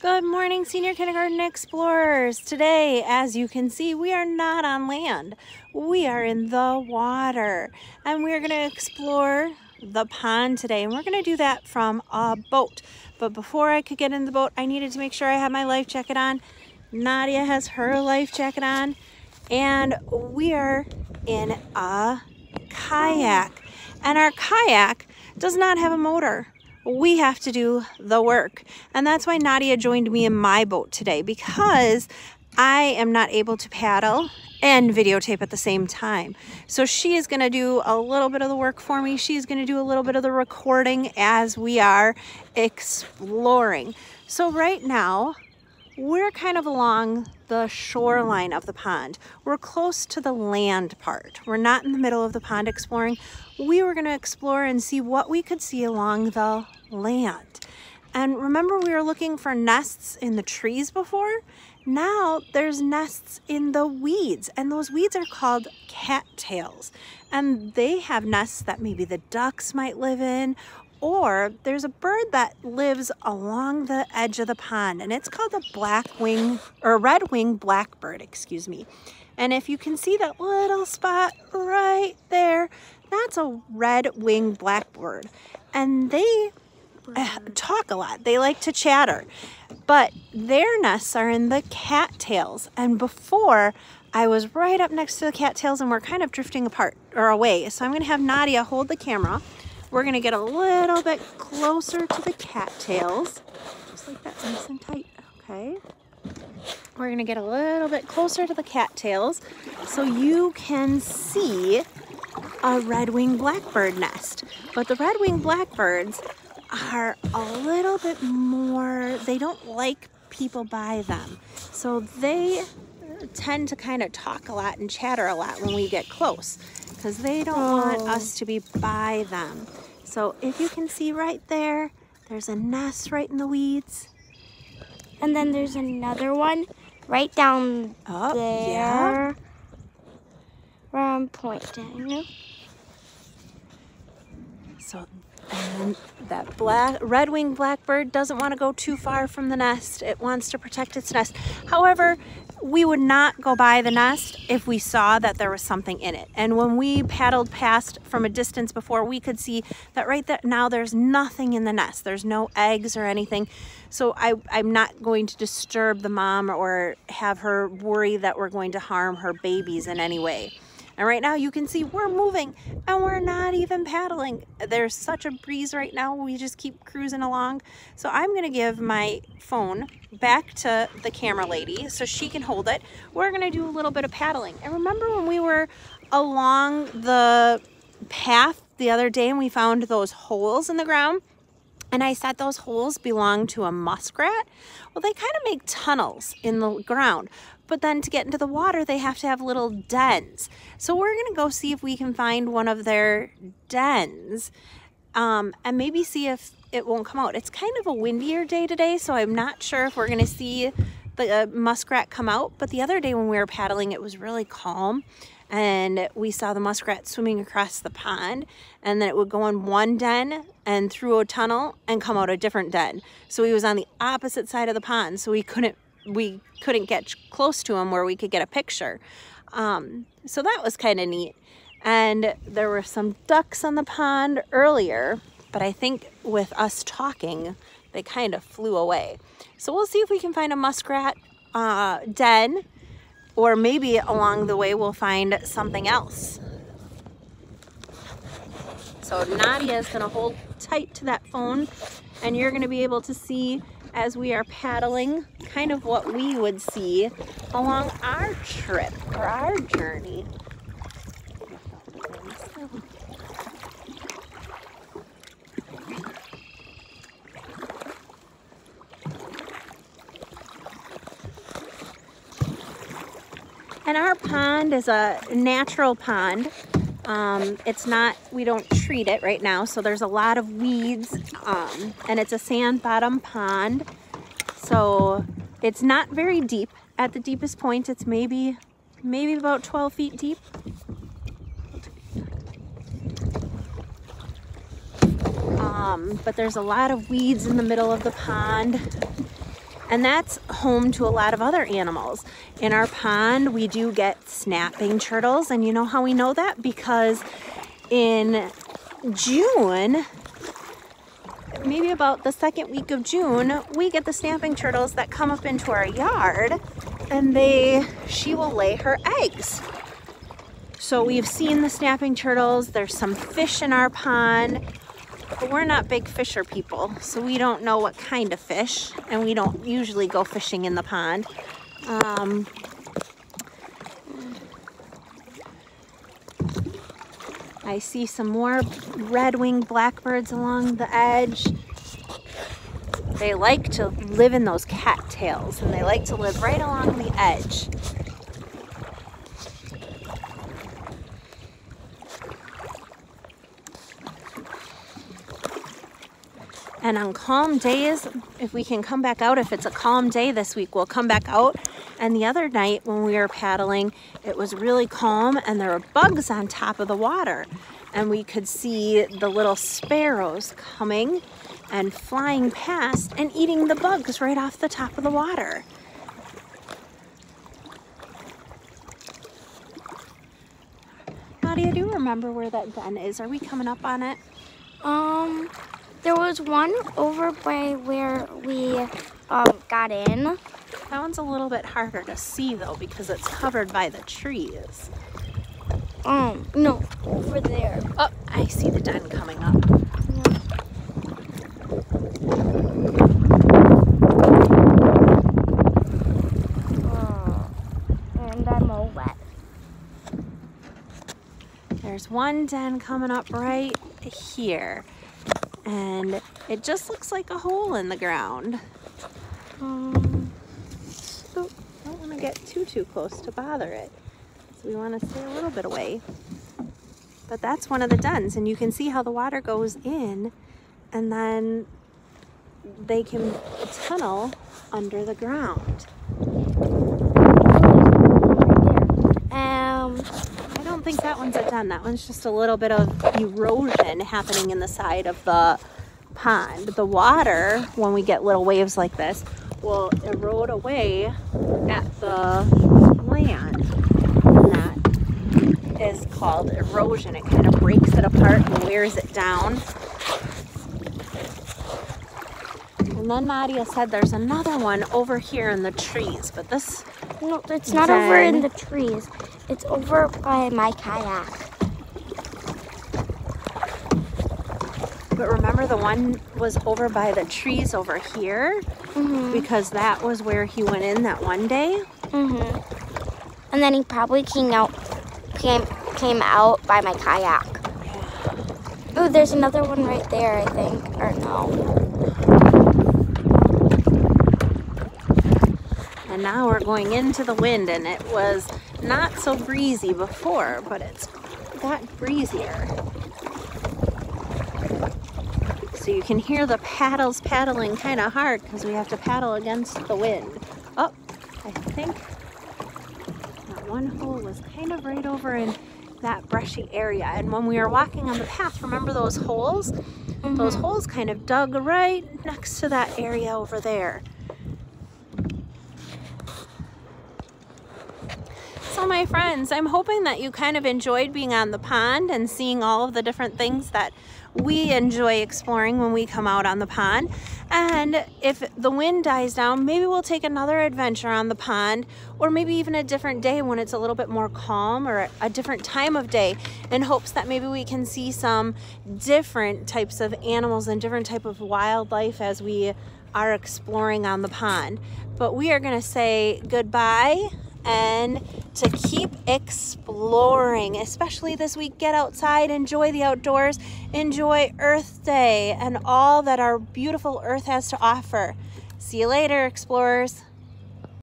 Good morning, Senior Kindergarten Explorers. Today, as you can see, we are not on land. We are in the water. And we're going to explore the pond today. And we're going to do that from a boat. But before I could get in the boat, I needed to make sure I had my life jacket on. Nadia has her life jacket on. And we are in a kayak. And our kayak does not have a motor we have to do the work. And that's why Nadia joined me in my boat today because I am not able to paddle and videotape at the same time. So she is going to do a little bit of the work for me. She's going to do a little bit of the recording as we are exploring. So right now, we're kind of along the shoreline of the pond. We're close to the land part. We're not in the middle of the pond exploring. We were going to explore and see what we could see along the land. And remember we were looking for nests in the trees before? Now there's nests in the weeds and those weeds are called cattails. And they have nests that maybe the ducks might live in or there's a bird that lives along the edge of the pond and it's called a black wing or red wing blackbird, excuse me. And if you can see that little spot right there, that's a red wing blackbird. And they uh, talk a lot. They like to chatter. But their nests are in the cattails. And before I was right up next to the cattails and we're kind of drifting apart or away. So I'm going to have Nadia hold the camera we're gonna get a little bit closer to the cattails, just like that, nice and tight, okay? We're gonna get a little bit closer to the cattails so you can see a red-winged blackbird nest. But the red-winged blackbirds are a little bit more, they don't like people by them. So they tend to kind of talk a lot and chatter a lot when we get close because they don't oh. want us to be by them. So if you can see right there, there's a nest right in the weeds. And then there's another one right down oh, there. Yeah. Where I'm pointing. So and that black red-winged blackbird doesn't want to go too far from the nest. It wants to protect its nest. However, we would not go by the nest if we saw that there was something in it. And when we paddled past from a distance before, we could see that right there now there's nothing in the nest. There's no eggs or anything. So I, I'm not going to disturb the mom or have her worry that we're going to harm her babies in any way. And right now you can see we're moving and we're not even paddling. There's such a breeze right now. We just keep cruising along. So I'm gonna give my phone back to the camera lady so she can hold it. We're gonna do a little bit of paddling. And remember when we were along the path the other day and we found those holes in the ground? And I said those holes belong to a muskrat. Well, they kind of make tunnels in the ground, but then to get into the water, they have to have little dens. So we're gonna go see if we can find one of their dens um, and maybe see if it won't come out. It's kind of a windier day today, so I'm not sure if we're gonna see the uh, muskrat come out, but the other day when we were paddling, it was really calm and we saw the muskrat swimming across the pond and then it would go in one den and through a tunnel and come out a different den. So he was on the opposite side of the pond so we couldn't we couldn't get close to him where we could get a picture. Um, so that was kind of neat. And there were some ducks on the pond earlier, but I think with us talking, they kind of flew away. So we'll see if we can find a muskrat uh, den or maybe along the way we'll find something else. So Nadia is gonna hold tight to that phone and you're gonna be able to see as we are paddling kind of what we would see along our trip or our journey. And our pond is a natural pond. Um, it's not, we don't treat it right now, so there's a lot of weeds, um, and it's a sand bottom pond. So it's not very deep. At the deepest point, it's maybe, maybe about 12 feet deep. Um, but there's a lot of weeds in the middle of the pond. And that's home to a lot of other animals. In our pond, we do get snapping turtles. And you know how we know that? Because in June, maybe about the second week of June, we get the snapping turtles that come up into our yard and they, she will lay her eggs. So we've seen the snapping turtles. There's some fish in our pond, but we're not big fisher people. So we don't know what kind of fish and we don't usually go fishing in the pond. Um, I see some more red-winged blackbirds along the edge. They like to live in those cattails and they like to live right along the edge. And on calm days, if we can come back out, if it's a calm day this week, we'll come back out. And the other night when we were paddling, it was really calm and there were bugs on top of the water. And we could see the little sparrows coming and flying past and eating the bugs right off the top of the water. Nadia, do you remember where that den is? Are we coming up on it? Um, there was one over by where we um, got in. That one's a little bit harder to see though because it's covered by the trees. Um, no, over there. Oh, I see the den coming up. Oh, and I'm all wet. There's one den coming up right here. And it just looks like a hole in the ground. Um, so don't want to get too, too close to bother it. So we want to stay a little bit away. But that's one of the dens and you can see how the water goes in and then they can tunnel under the ground. Um, I don't think that one's a den. That one's just a little bit of erosion happening in the side of the pond. The water, when we get little waves like this, will erode away at the land. And that is called erosion. It kind of breaks it apart and wears it down. And then Nadia said there's another one over here in the trees, but this no, it's not over in the trees. It's over by my kayak. But remember the one was over by the trees over here? Mm -hmm. Because that was where he went in that one day? Mm-hmm. And then he probably came out came came out by my kayak. Oh, there's another one right there, I think. Or no. And now we're going into the wind and it was not so breezy before, but it's got breezier. So you can hear the paddles paddling kind of hard because we have to paddle against the wind. Oh, I think that one hole was kind of right over in that brushy area. And when we were walking on the path, remember those holes? Mm -hmm. Those holes kind of dug right next to that area over there. So my friends, I'm hoping that you kind of enjoyed being on the pond and seeing all of the different things that we enjoy exploring when we come out on the pond. And if the wind dies down, maybe we'll take another adventure on the pond or maybe even a different day when it's a little bit more calm or a different time of day in hopes that maybe we can see some different types of animals and different type of wildlife as we are exploring on the pond. But we are gonna say goodbye and to keep exploring, especially this week. Get outside, enjoy the outdoors, enjoy Earth Day and all that our beautiful Earth has to offer. See you later, explorers.